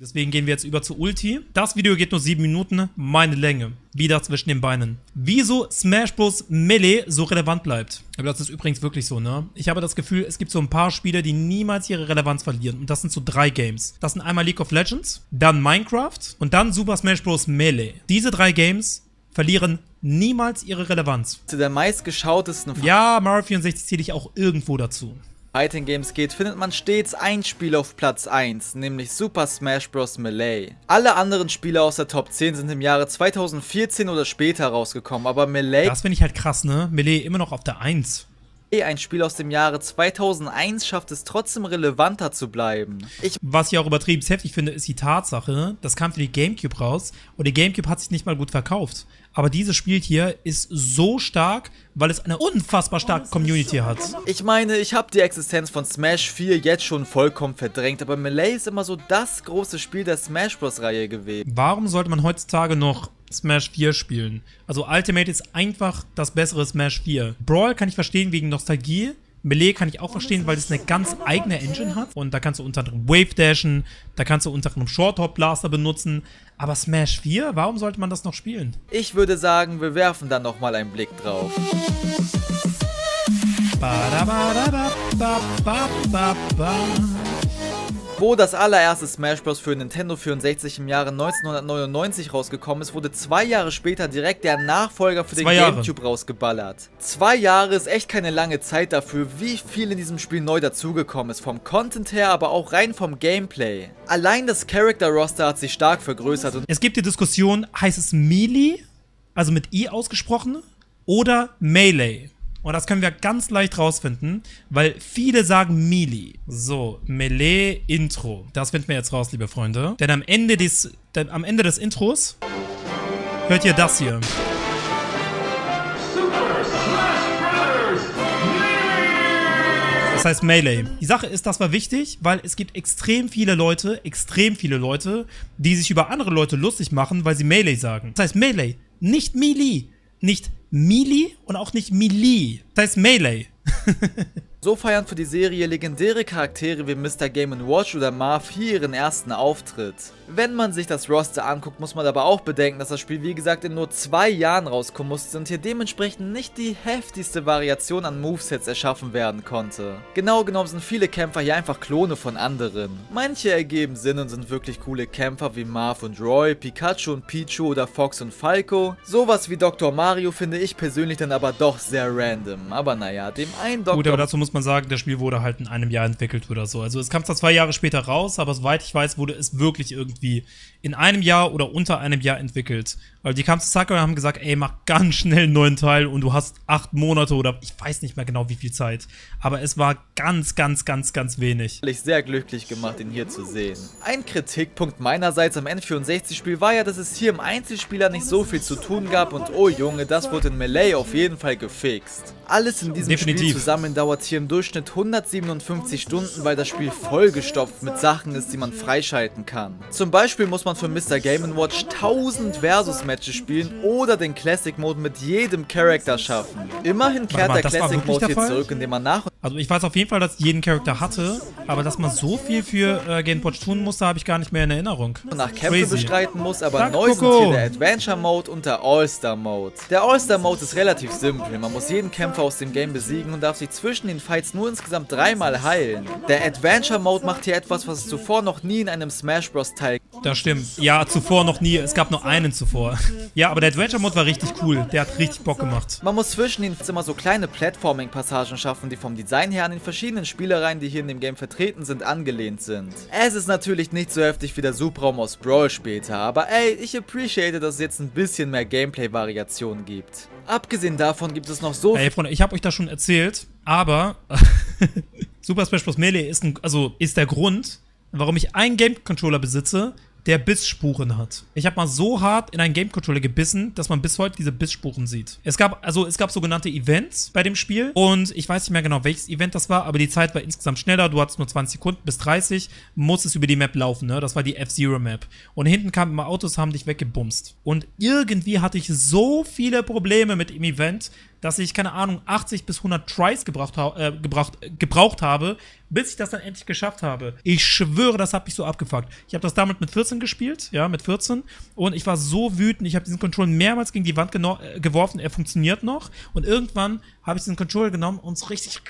Deswegen gehen wir jetzt über zu Ulti. Das Video geht nur 7 Minuten, meine Länge. Wieder zwischen den Beinen. Wieso Smash Bros. Melee so relevant bleibt. Aber das ist übrigens wirklich so, ne? Ich habe das Gefühl, es gibt so ein paar Spiele, die niemals ihre Relevanz verlieren. Und das sind so drei Games. Das sind einmal League of Legends, dann Minecraft und dann Super Smash Bros. Melee. Diese drei Games verlieren niemals ihre Relevanz. Zu der meistgeschautesten Ja, Mario 64 zähle ich auch irgendwo dazu. Fighting Games geht, findet man stets ein Spiel auf Platz 1, nämlich Super Smash Bros. Melee. Alle anderen Spiele aus der Top 10 sind im Jahre 2014 oder später rausgekommen, aber Melee... Das finde ich halt krass, ne? Melee immer noch auf der 1. Ein Spiel aus dem Jahre 2001 schafft es trotzdem relevanter zu bleiben. Ich Was ich auch übertrieben heftig finde, ist die Tatsache, das kam für die Gamecube raus und die Gamecube hat sich nicht mal gut verkauft. Aber dieses Spiel hier ist so stark, weil es eine unfassbar starke Community hat. Ich meine, ich habe die Existenz von Smash 4 jetzt schon vollkommen verdrängt, aber Melee ist immer so das große Spiel der Smash Bros. Reihe gewesen. Warum sollte man heutzutage noch Smash 4 spielen? Also Ultimate ist einfach das bessere Smash 4. Brawl kann ich verstehen wegen Nostalgie, Melee kann ich auch verstehen, weil es eine ganz eigene Engine hat. Und da kannst du unter anderem Wave dashen, da kannst du unter anderem Short Hop Blaster benutzen. Aber Smash 4, warum sollte man das noch spielen? Ich würde sagen, wir werfen da nochmal einen Blick drauf. Ba -da -ba -da -ba -ba wo das allererste Smash Bros. für Nintendo 64 im Jahre 1999 rausgekommen ist, wurde zwei Jahre später direkt der Nachfolger für den Gamecube rausgeballert. Zwei Jahre ist echt keine lange Zeit dafür, wie viel in diesem Spiel neu dazugekommen ist, vom Content her, aber auch rein vom Gameplay. Allein das Character Roster hat sich stark vergrößert. es gibt die Diskussion, heißt es Melee, also mit I ausgesprochen, oder Melee? Und das können wir ganz leicht rausfinden, weil viele sagen Melee. So, Melee Intro. Das finden wir jetzt raus, liebe Freunde. Denn am Ende des, denn am Ende des Intros hört ihr das hier. Das heißt Melee. Die Sache ist, das war wichtig, weil es gibt extrem viele Leute, extrem viele Leute, die sich über andere Leute lustig machen, weil sie Melee sagen. Das heißt Melee, nicht Melee, nicht Melee und auch nicht Melee. Das heißt Melee. So feiern für die Serie legendäre Charaktere wie Mr. Game Watch oder Marv hier ihren ersten Auftritt. Wenn man sich das Roster anguckt, muss man aber auch bedenken, dass das Spiel wie gesagt in nur zwei Jahren rauskommen musste und hier dementsprechend nicht die heftigste Variation an Movesets erschaffen werden konnte. Genau genommen sind viele Kämpfer hier einfach Klone von anderen. Manche ergeben Sinn und sind wirklich coole Kämpfer wie Marv und Roy, Pikachu und Pichu oder Fox und Falco. Sowas wie Dr. Mario finde ich persönlich dann aber doch sehr random. Aber naja, dem einen Dr. Gut, aber dazu muss man sagen, das Spiel wurde halt in einem Jahr entwickelt oder so. Also es kam zwar zwei Jahre später raus, aber soweit ich weiß, wurde es wirklich irgendwie in einem Jahr oder unter einem Jahr entwickelt. Weil die kamen zu Sakura und haben gesagt, ey, mach ganz schnell einen neuen Teil und du hast acht Monate oder ich weiß nicht mehr genau wie viel Zeit. Aber es war ganz, ganz, ganz, ganz wenig. Ich sehr glücklich gemacht, ihn hier zu sehen. Ein Kritikpunkt meinerseits am N64-Spiel war ja, dass es hier im Einzelspieler nicht so viel zu tun gab und oh Junge, das wurde in Melee auf jeden Fall gefixt. Alles in diesem Definitiv. Spiel zusammen dauert hier im Durchschnitt 157 Stunden, weil das Spiel vollgestopft mit Sachen ist, die man freischalten kann. Zum Beispiel muss man für Mr. Game Watch 1000 Versus-Matches spielen oder den Classic Mode mit jedem Charakter schaffen. Immerhin kehrt mal, der Classic Mode hier zurück, indem man nach also ich weiß auf jeden Fall, dass jeden Charakter hatte, aber dass man so viel für äh, Game Watch tun musste, habe ich gar nicht mehr in Erinnerung. Nach Kämpfe Crazy. bestreiten muss, aber Sag neu sind hier der Adventure Mode und der All-Star Mode. Der All-Star Mode ist relativ simpel. Man muss jeden Kämpfer aus dem Game besiegen und darf sich zwischen den Fights nur insgesamt dreimal heilen. Der Adventure Mode macht hier etwas, was es zuvor noch nie in einem Smash Bros. Teil Das stimmt. Ja, zuvor noch nie. Es gab nur einen zuvor. ja, aber der Adventure Mode war richtig cool. Der hat richtig Bock gemacht. Man muss zwischen den immer so kleine Platforming-Passagen schaffen, die vom Design her an den verschiedenen Spielereien, die hier in dem Game vertreten sind, angelehnt sind. Es ist natürlich nicht so heftig wie der Subraum aus Brawl später, aber ey, ich appreciate, dass es jetzt ein bisschen mehr Gameplay-Variation gibt. Abgesehen davon gibt es noch so Ey, Freunde, ich habe euch das schon erzählt, aber Super Smash Bros. Melee ist, ein, also ist der Grund, warum ich einen Game-Controller besitze, der Bissspuren hat. Ich habe mal so hart in einen Game Controller gebissen, dass man bis heute diese Bissspuren sieht. Es gab also es gab sogenannte Events bei dem Spiel und ich weiß nicht mehr genau, welches Event das war, aber die Zeit war insgesamt schneller. Du hattest nur 20 Sekunden bis 30, musstest über die Map laufen, ne? Das war die F-Zero Map. Und hinten kamen immer Autos, haben dich weggebumst. Und irgendwie hatte ich so viele Probleme mit dem Event, dass ich, keine Ahnung, 80 bis 100 Tries gebraucht, äh, gebraucht, gebraucht habe, bis ich das dann endlich geschafft habe. Ich schwöre, das hat mich so abgefuckt. Ich habe das damals mit 14 gespielt, ja, mit 14. Und ich war so wütend. Ich habe diesen Controller mehrmals gegen die Wand äh, geworfen. Er funktioniert noch. Und irgendwann habe ich diesen Controller genommen und so richtig,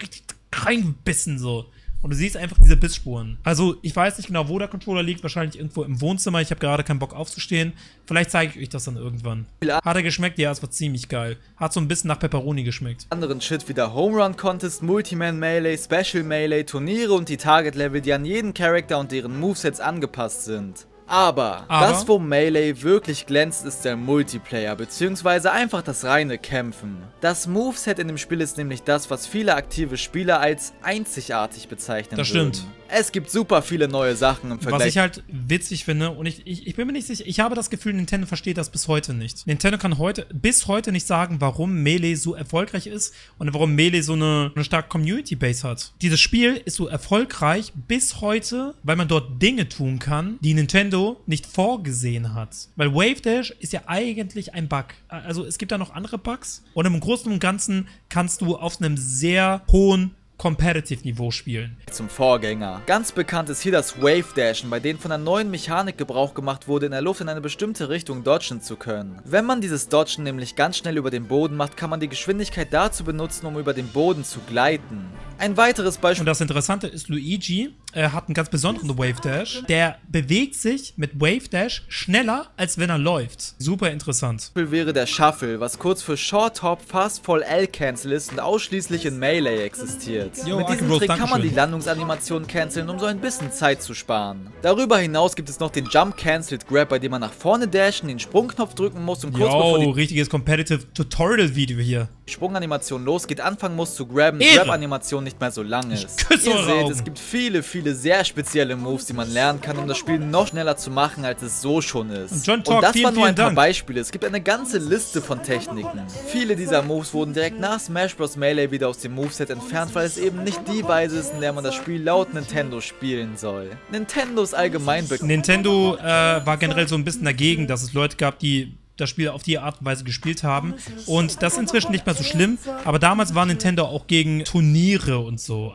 richtig reingebissen so. Und du siehst einfach diese Bissspuren. Also, ich weiß nicht genau, wo der Controller liegt. Wahrscheinlich irgendwo im Wohnzimmer. Ich habe gerade keinen Bock aufzustehen. Vielleicht zeige ich euch das dann irgendwann. Hat er geschmeckt? Ja, es war ziemlich geil. Hat so ein bisschen nach Pepperoni geschmeckt. Anderen Shit wie der Home Run Contest, Multiman Melee, Special Melee, Turniere und die Target Level, die an jeden Charakter und deren Movesets angepasst sind. Aber, Aber, das, wo Melee wirklich glänzt, ist der Multiplayer, beziehungsweise einfach das reine Kämpfen. Das Moveset in dem Spiel ist nämlich das, was viele aktive Spieler als einzigartig bezeichnen Das würden. stimmt. Es gibt super viele neue Sachen im Vergleich. Was ich halt witzig finde, und ich, ich, ich bin mir nicht sicher, ich habe das Gefühl, Nintendo versteht das bis heute nicht. Nintendo kann heute, bis heute nicht sagen, warum Melee so erfolgreich ist und warum Melee so eine, eine starke Community-Base hat. Dieses Spiel ist so erfolgreich bis heute, weil man dort Dinge tun kann, die Nintendo nicht vorgesehen hat. Weil Wave Dash ist ja eigentlich ein Bug. Also es gibt da noch andere Bugs und im Großen und Ganzen kannst du auf einem sehr hohen Competitive-Niveau spielen. Zum Vorgänger. Ganz bekannt ist hier das Wave Dashen, bei dem von einer neuen Mechanik Gebrauch gemacht wurde, in der Luft in eine bestimmte Richtung dodgen zu können. Wenn man dieses Dodgen nämlich ganz schnell über den Boden macht, kann man die Geschwindigkeit dazu benutzen, um über den Boden zu gleiten. Ein weiteres Beispiel. Und das Interessante ist, Luigi äh, hat einen ganz besonderen Wave Dash. Der bewegt sich mit Wave Dash schneller, als wenn er läuft. Super interessant. wäre der Shuffle, was kurz für Short Hop Fast Fall L Cancel ist und ausschließlich in Melee existiert. Yo, mit diesem Trick kann man die Landungsanimation canceln, um so ein bisschen Zeit zu sparen. Darüber hinaus gibt es noch den Jump Cancelled Grab, bei dem man nach vorne dashen, den Sprungknopf drücken muss und kurz Yo, bevor die richtiges Competitive Tutorial Video hier. Sprunganimation losgeht, anfangen muss zu grabben, Grab-Animation nicht mehr so lang ist. Ihr seht, Augen. es gibt viele, viele sehr spezielle Moves, die man lernen kann, um das Spiel noch schneller zu machen, als es so schon ist. Und, John Talk, Und das vielen, waren nur ein paar Dank. Beispiele. Es gibt eine ganze Liste von Techniken. Viele dieser Moves wurden direkt nach Smash Bros. Melee wieder aus dem Moveset entfernt, weil es eben nicht die Weise ist, in der man das Spiel laut Nintendo spielen soll. Nintendo ist allgemein bekannt. Nintendo äh, war generell so ein bisschen dagegen, dass es Leute gab, die das Spiel auf die Art und Weise gespielt haben. Und das ist inzwischen nicht mehr so schlimm. Aber damals war Nintendo auch gegen Turniere und so.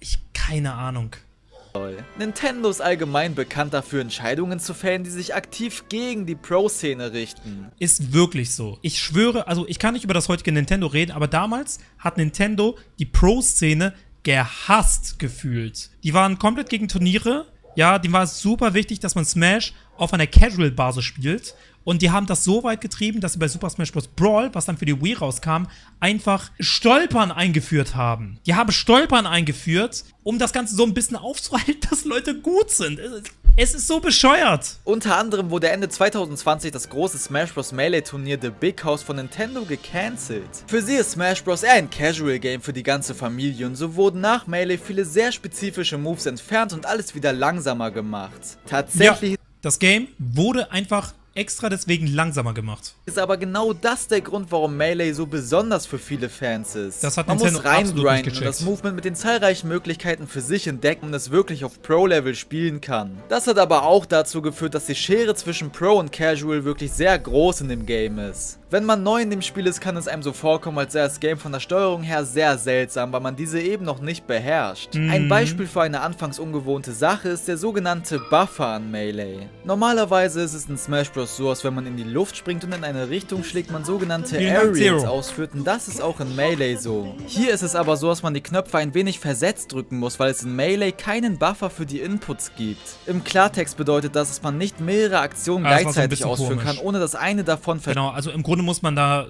Ich, keine Ahnung. Nintendo ist allgemein bekannt dafür, Entscheidungen zu fällen, die sich aktiv gegen die Pro-Szene richten. Ist wirklich so. Ich schwöre, also ich kann nicht über das heutige Nintendo reden, aber damals hat Nintendo die Pro-Szene gehasst gefühlt. Die waren komplett gegen Turniere. Ja, dem war es super wichtig, dass man Smash auf einer Casual-Basis spielt. Und die haben das so weit getrieben, dass sie bei Super Smash Bros. Brawl, was dann für die Wii rauskam, einfach Stolpern eingeführt haben. Die haben Stolpern eingeführt, um das Ganze so ein bisschen aufzuhalten, dass Leute gut sind. Es ist so bescheuert. Unter anderem wurde Ende 2020 das große Smash Bros. Melee Turnier The Big House von Nintendo gecancelt. Für sie ist Smash Bros. eher ein Casual Game für die ganze Familie und so wurden nach Melee viele sehr spezifische Moves entfernt und alles wieder langsamer gemacht. Tatsächlich... Ja, das Game wurde einfach extra deswegen langsamer gemacht. Ist aber genau das der Grund, warum Melee so besonders für viele Fans ist. Das hat Man Nintendo muss reingrinden und das Movement mit den zahlreichen Möglichkeiten für sich entdecken und es wirklich auf Pro-Level spielen kann. Das hat aber auch dazu geführt, dass die Schere zwischen Pro und Casual wirklich sehr groß in dem Game ist. Wenn man neu in dem Spiel ist, kann es einem so vorkommen, als sei das Game von der Steuerung her sehr seltsam, weil man diese eben noch nicht beherrscht. Mhm. Ein Beispiel für eine anfangs ungewohnte Sache ist der sogenannte Buffer an Melee. Normalerweise ist es in Smash Bros. so, als wenn man in die Luft springt und in eine Richtung schlägt, man sogenannte Aerials ausführt und das ist auch in Melee so. Hier ist es aber so, dass man die Knöpfe ein wenig versetzt drücken muss, weil es in Melee keinen Buffer für die Inputs gibt. Im Klartext bedeutet das, dass man nicht mehrere Aktionen ah, gleichzeitig so ausführen komisch. kann, ohne dass eine davon Genau, also im Grunde muss man da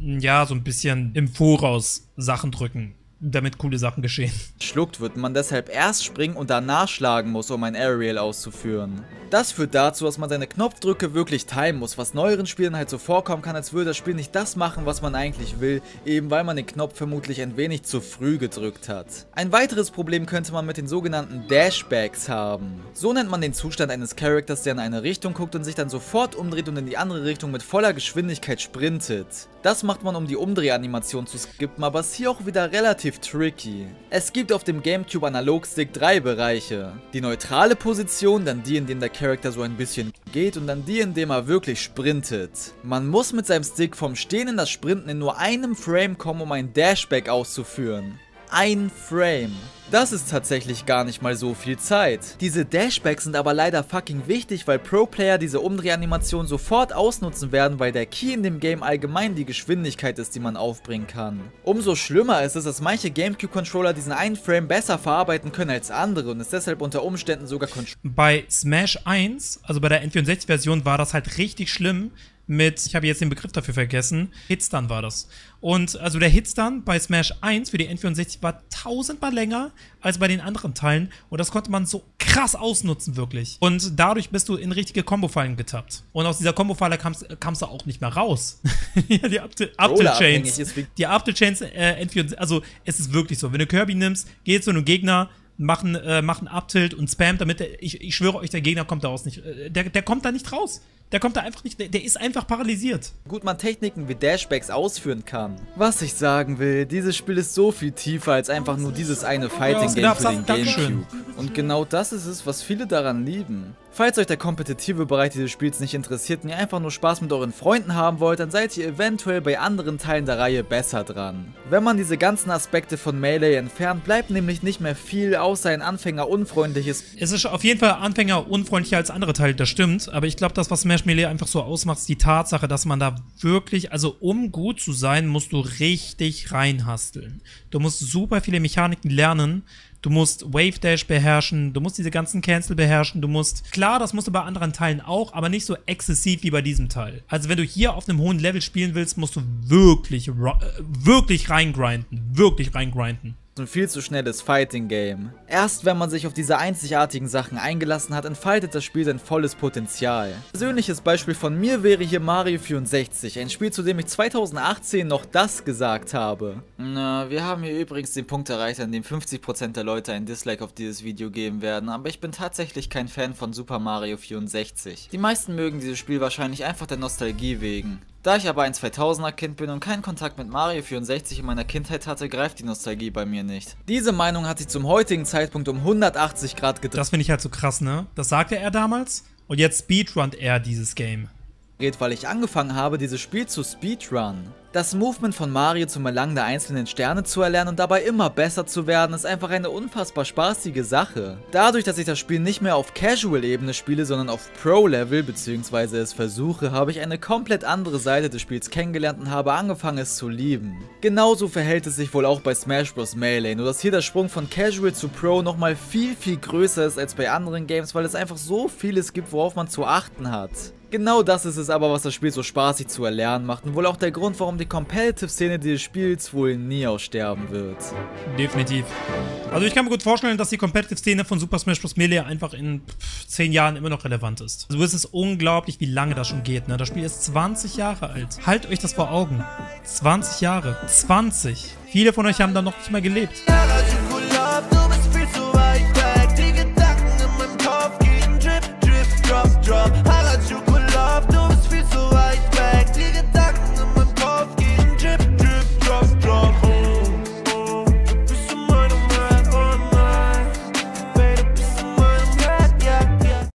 ja so ein bisschen im Voraus Sachen drücken damit coole Sachen geschehen. Schluckt wird man deshalb erst springen und danach schlagen muss, um ein Aerial auszuführen. Das führt dazu, dass man seine Knopfdrücke wirklich timen muss, was neueren Spielen halt so vorkommen kann, als würde das Spiel nicht das machen, was man eigentlich will, eben weil man den Knopf vermutlich ein wenig zu früh gedrückt hat. Ein weiteres Problem könnte man mit den sogenannten Dashbacks haben. So nennt man den Zustand eines Charakters, der in eine Richtung guckt und sich dann sofort umdreht und in die andere Richtung mit voller Geschwindigkeit sprintet. Das macht man, um die Umdrehanimation zu skippen, aber ist hier auch wieder relativ relativ tricky. Es gibt auf dem Gamecube Analogstick drei Bereiche. Die neutrale Position, dann die, in denen der Charakter so ein bisschen geht und dann die, in dem er wirklich sprintet. Man muss mit seinem Stick vom Stehen in das Sprinten in nur einem Frame kommen, um ein Dashback auszuführen ein Frame. Das ist tatsächlich gar nicht mal so viel Zeit. Diese Dashbacks sind aber leider fucking wichtig, weil Pro-Player diese Umdrehanimation sofort ausnutzen werden, weil der Key in dem Game allgemein die Geschwindigkeit ist, die man aufbringen kann. Umso schlimmer ist es, dass manche Gamecube-Controller diesen einen Frame besser verarbeiten können als andere und es deshalb unter Umständen sogar Bei Smash 1, also bei der N64-Version, war das halt richtig schlimm, mit, ich habe jetzt den Begriff dafür vergessen, Hitstun war das. Und also der Hitstun bei Smash 1 für die N64 war tausendmal länger als bei den anderen Teilen und das konnte man so krass ausnutzen wirklich. Und dadurch bist du in richtige Combo-Fallen getappt. Und aus dieser Combo-Falle kamst, kamst, du auch nicht mehr raus. die Aptel-Chains. Die Aptel-Chains äh, N64, also es ist wirklich so, wenn du Kirby nimmst, geh zu einem Gegner, machen, äh, machen Uptilt und spammt, damit der, ich, ich schwöre euch, der Gegner kommt daraus nicht, äh, der, der kommt da nicht raus. Der kommt da einfach nicht, der, der, ist einfach paralysiert. Gut man Techniken wie Dashbacks ausführen kann. Was ich sagen will, dieses Spiel ist so viel tiefer als einfach nur dieses eine Fighting-Game ja, für den Gamecube. Und genau das ist es, was viele daran lieben. Falls euch der kompetitive Bereich dieses Spiels nicht interessiert und ihr einfach nur Spaß mit euren Freunden haben wollt, dann seid ihr eventuell bei anderen Teilen der Reihe besser dran. Wenn man diese ganzen Aspekte von Melee entfernt, bleibt nämlich nicht mehr viel, außer ein anfängerunfreundliches... Es ist auf jeden Fall anfängerunfreundlicher als andere Teile, das stimmt, aber ich glaube, das, was Smash Melee einfach so ausmacht, ist die Tatsache, dass man da wirklich, also um gut zu sein, musst du richtig reinhasteln. Du musst super viele Mechaniken lernen, Du musst Wave Dash beherrschen, du musst diese ganzen Cancel beherrschen, du musst, klar, das musst du bei anderen Teilen auch, aber nicht so exzessiv wie bei diesem Teil. Also wenn du hier auf einem hohen Level spielen willst, musst du wirklich, wirklich reingrinden, wirklich reingrinden ein viel zu schnelles Fighting-Game. Erst wenn man sich auf diese einzigartigen Sachen eingelassen hat, entfaltet das Spiel sein volles Potenzial. Persönliches Beispiel von mir wäre hier Mario 64, ein Spiel, zu dem ich 2018 noch das gesagt habe. Na, wir haben hier übrigens den Punkt erreicht, an dem 50% der Leute ein Dislike auf dieses Video geben werden, aber ich bin tatsächlich kein Fan von Super Mario 64. Die meisten mögen dieses Spiel wahrscheinlich einfach der Nostalgie wegen. Da ich aber ein 2000er Kind bin und keinen Kontakt mit Mario 64 in meiner Kindheit hatte, greift die Nostalgie bei mir nicht. Diese Meinung hat sich zum heutigen Zeitpunkt um 180 Grad gedreht. Das finde ich halt so krass, ne? Das sagte er damals und jetzt speedrunnt er dieses Game. Weil ich angefangen habe, dieses Spiel zu speedrun. Das Movement von Mario zum Erlangen der einzelnen Sterne zu erlernen und dabei immer besser zu werden, ist einfach eine unfassbar spaßige Sache. Dadurch, dass ich das Spiel nicht mehr auf Casual-Ebene spiele, sondern auf Pro-Level bzw. es versuche, habe ich eine komplett andere Seite des Spiels kennengelernt und habe angefangen es zu lieben. Genauso verhält es sich wohl auch bei Smash Bros. Melee, nur dass hier der Sprung von Casual zu Pro nochmal viel viel größer ist als bei anderen Games, weil es einfach so vieles gibt, worauf man zu achten hat. Genau das ist es aber, was das Spiel so spaßig zu erlernen macht und wohl auch der Grund, warum die Competitive-Szene dieses Spiels wohl nie aussterben wird. Definitiv. Also ich kann mir gut vorstellen, dass die Competitive-Szene von Super Smash Bros. Melee einfach in 10 Jahren immer noch relevant ist. Also es ist unglaublich, wie lange das schon geht. Ne? Das Spiel ist 20 Jahre alt. Halt euch das vor Augen. 20 Jahre. 20. Viele von euch haben da noch nicht mal gelebt.